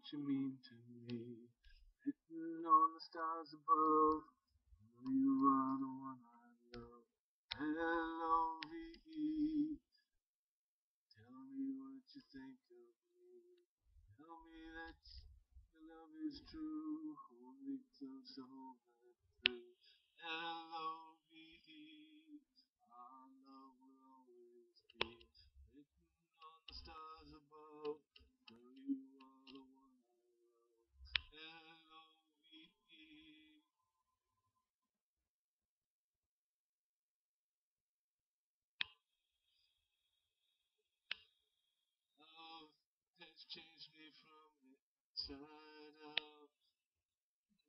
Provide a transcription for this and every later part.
what you mean to me. Written on the stars above, you are the one I love. L-O-V-E. Tell me what you think of me. Tell me that your love is true. Hold me close, hold me through. L-O-V-E. Our love will always be written on the stars above. For you are the one I love. L-O-V-E. Love has changed me from the inside out.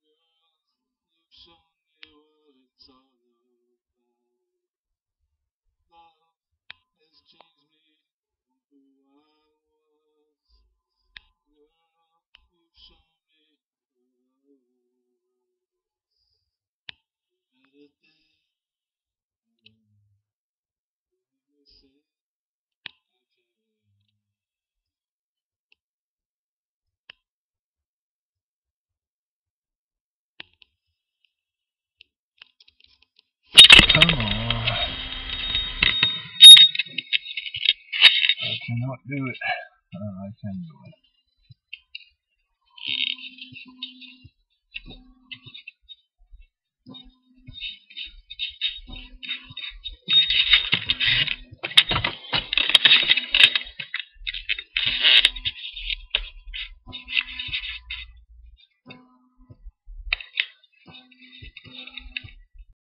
You've shown me what it's all about. Love has changed me from who I was. Girl, you've shown me what love was. Better. Let me say cannot do it. Oh, I can do it. Thank